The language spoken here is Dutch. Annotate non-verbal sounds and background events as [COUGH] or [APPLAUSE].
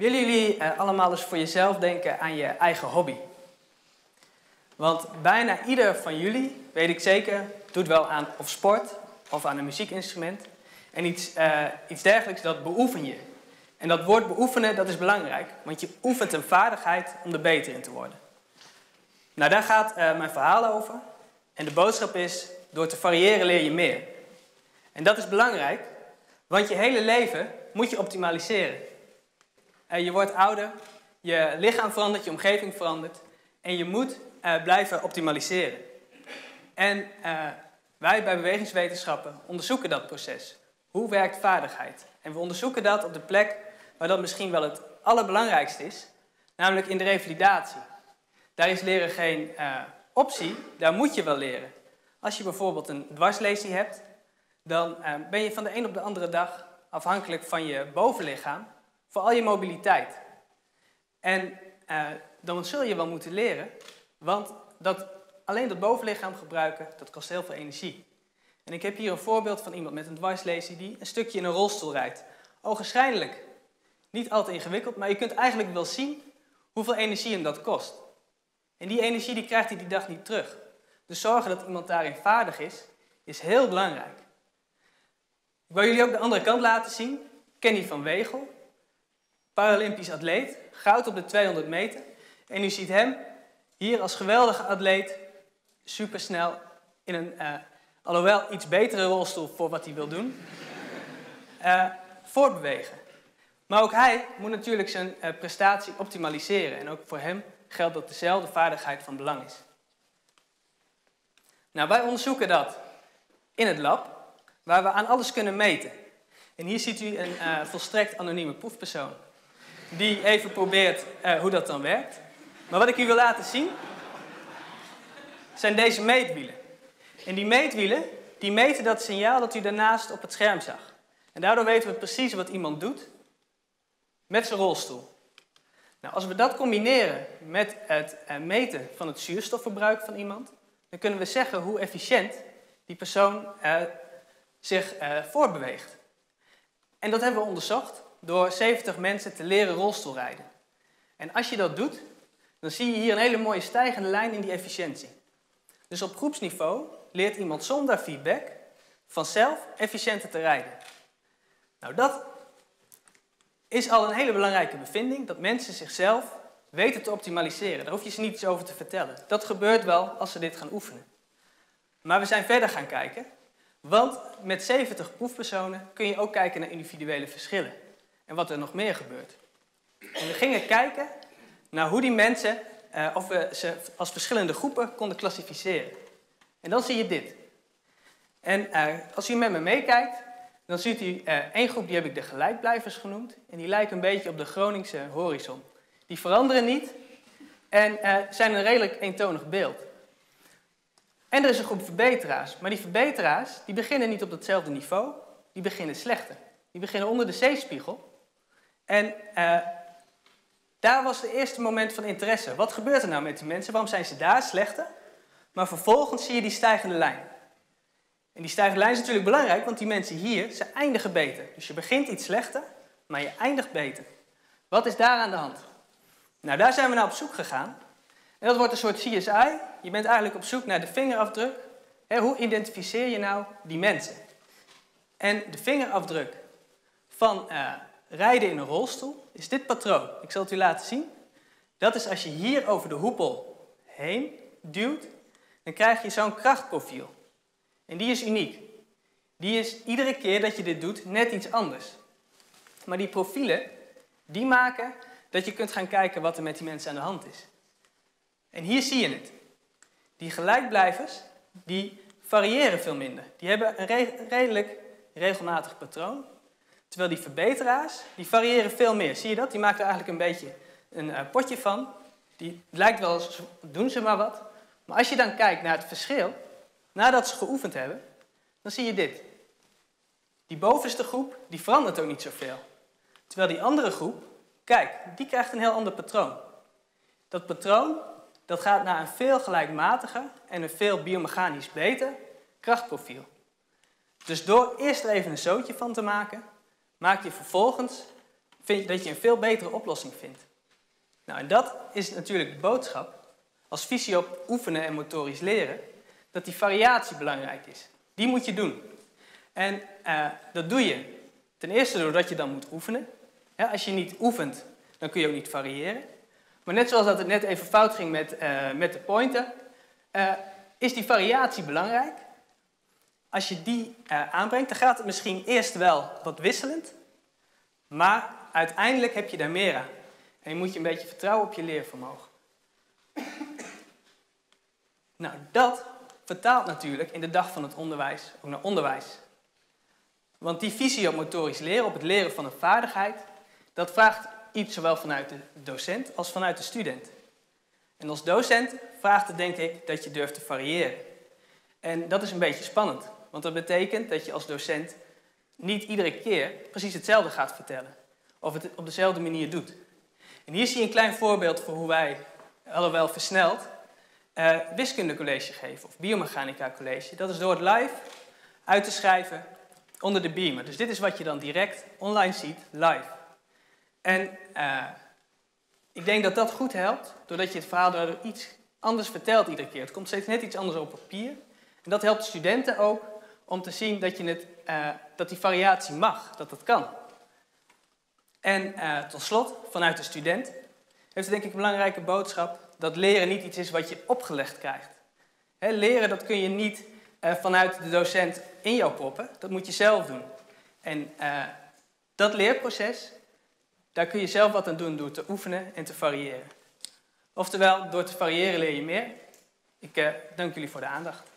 Willen jullie eh, allemaal eens voor jezelf denken aan je eigen hobby? Want bijna ieder van jullie, weet ik zeker, doet wel aan of sport of aan een muziekinstrument. En iets, uh, iets dergelijks, dat beoefen je. En dat woord beoefenen, dat is belangrijk, want je oefent een vaardigheid om er beter in te worden. Nou, daar gaat uh, mijn verhaal over. En de boodschap is, door te variëren leer je meer. En dat is belangrijk, want je hele leven moet je optimaliseren. Uh, je wordt ouder, je lichaam verandert, je omgeving verandert. En je moet uh, blijven optimaliseren. En wij bij bewegingswetenschappen onderzoeken dat proces. Hoe werkt vaardigheid? En we onderzoeken dat op de plek waar dat misschien wel het allerbelangrijkste is, namelijk in de revalidatie. Daar is leren geen optie, daar moet je wel leren. Als je bijvoorbeeld een dwarslesie hebt, dan ben je van de een op de andere dag afhankelijk van je bovenlichaam voor al je mobiliteit. En uh, dan zul je wel moeten leren, want dat, alleen dat bovenlichaam gebruiken, dat kost heel veel energie. En ik heb hier een voorbeeld van iemand met een dwarslesie die een stukje in een rolstoel rijdt. Ogenschijnlijk niet altijd ingewikkeld, maar je kunt eigenlijk wel zien hoeveel energie hem dat kost. En die energie die krijgt hij die dag niet terug. Dus zorgen dat iemand daarin vaardig is, is heel belangrijk. Ik wil jullie ook de andere kant laten zien. Kenny van Wegel, Paralympisch atleet, goud op de 200 meter. En u ziet hem hier als geweldige atleet supersnel in een, uh, alhoewel iets betere rolstoel voor wat hij wil doen, uh, [LAUGHS] voortbewegen. Maar ook hij moet natuurlijk zijn uh, prestatie optimaliseren. En ook voor hem geldt dat dezelfde vaardigheid van belang is. Nou, wij onderzoeken dat in het lab, waar we aan alles kunnen meten. En hier ziet u een volstrekt anonieme proefpersoon, die even probeert uh, hoe dat dan werkt. Maar wat ik u wil laten zien, zijn deze meetwielen. En die meetwielen, die meten dat signaal dat u daarnaast op het scherm zag. En daardoor weten we precies wat iemand doet met zijn rolstoel. Nou, als we dat combineren met het uh, meten van het zuurstofverbruik van iemand, dan kunnen we zeggen hoe efficiënt die persoon uh, zich voortbeweegt. En dat hebben we onderzocht door 70 mensen te leren rolstoelrijden. En als je dat doet, dan zie je hier een hele mooie stijgende lijn in die efficiëntie. Dus op groepsniveau leert iemand zonder feedback vanzelf efficiënter te rijden. Nou, dat is al een hele belangrijke bevinding, dat mensen zichzelf weten te optimaliseren. Daar hoef je ze niet iets over te vertellen. Dat gebeurt wel als ze dit gaan oefenen. Maar we zijn verder gaan kijken, want met 70 proefpersonen kun je ook kijken naar individuele verschillen en wat er nog meer gebeurt. En we gingen kijken naar hoe die mensen, uh, of we ze als verschillende groepen konden klassificeren. En dan zie je dit. En uh, als u met me meekijkt, dan ziet u uh, één groep, die heb ik de gelijkblijvers genoemd. En die lijken een beetje op de Groningse horizon. Die veranderen niet en zijn een redelijk eentonig beeld. En er is een groep verbeteraars. Maar die verbeteraars die beginnen niet op datzelfde niveau. Die beginnen slechter. Die beginnen onder de zeespiegel. En uh, daar was het eerste moment van interesse. Wat gebeurt er nou met die mensen? Waarom zijn ze daar slechter? Maar vervolgens zie je die stijgende lijn. En die stijgende lijn is natuurlijk belangrijk, want die mensen hier, ze eindigen beter. Dus je begint iets slechter, maar je eindigt beter. Wat is daar aan de hand? Nou, daar zijn we naar op zoek gegaan. En dat wordt een soort CSI. Je bent eigenlijk op zoek naar de vingerafdruk. hoe identificeer je nou die mensen? En de vingerafdruk van uh, rijden in een rolstoel is dit patroon. Ik zal het u laten zien. Dat is als je hier over de hoepel heen duwt, dan krijg je zo'n krachtprofiel. En die is uniek. Die is iedere keer dat je dit doet net iets anders. Maar die profielen, die maken dat je kunt gaan kijken wat er met die mensen aan de hand is. En hier zie je het. Die gelijkblijvers, die variëren veel minder. Die hebben een redelijk regelmatig patroon. Terwijl die verbeteraars, die variëren veel meer. Zie je dat? Die maken er eigenlijk een beetje een uh, potje van. Die lijkt wel, doen ze maar wat. Maar als je dan kijkt naar het verschil, nadat ze geoefend hebben, dan zie je dit. Die bovenste groep, die verandert ook niet zoveel. Terwijl die andere groep, kijk, die krijgt een heel ander patroon. Dat patroon, dat gaat naar een veel gelijkmatiger en een veel biomechanisch beter krachtprofiel. Dus door eerst er even een zootje van te maken, maak je vervolgens vind, dat je een veel betere oplossing vindt. Nou, en dat is natuurlijk de boodschap als visie op oefenen en motorisch leren, dat die variatie belangrijk is. Die moet je doen. En uh, dat doe je ten eerste doordat je dan moet oefenen. Ja, als je niet oefent, dan kun je ook niet variëren. Maar net zoals dat het net even fout ging met, uh, met de pointer, uh, is die variatie belangrijk. Als je die aanbrengt, dan gaat het misschien eerst wel wat wisselend, maar uiteindelijk heb je daar meer aan. En je moet je een beetje vertrouwen op je leervermogen. nou, dat vertaalt natuurlijk in de dag van het onderwijs ook naar onderwijs. Want die visie op motorisch leren, op het leren van een vaardigheid, dat vraagt iets zowel vanuit de docent als vanuit de student. En als docent vraagt het denk ik dat je durft te variëren. En dat is een beetje spannend, want dat betekent dat je als docent niet iedere keer precies hetzelfde gaat vertellen. Of het op dezelfde manier doet. En hier zie je een klein voorbeeld voor hoe wij, alhoewel versneld, uh, wiskundecollege geven of biomechanica college. Dat is door het live uit te schrijven onder de beamer. Dus dit is wat je dan direct online ziet, live. En uh, ik denk dat dat goed helpt, doordat je het verhaal daardoor iets anders vertelt iedere keer. Het komt steeds net iets anders op papier. En dat helpt de studenten ook om te zien dat, je het, uh, dat die variatie mag, dat dat kan. En uh, tot slot, vanuit de student, heeft het denk ik een belangrijke boodschap dat leren niet iets is wat je opgelegd krijgt. Leren dat kun je niet uh, vanuit de docent in jou poppen, dat moet je zelf doen. En dat leerproces, daar kun je zelf wat aan doen door te oefenen en te variëren. Oftewel, door te variëren leer je meer. Ik dank jullie voor de aandacht.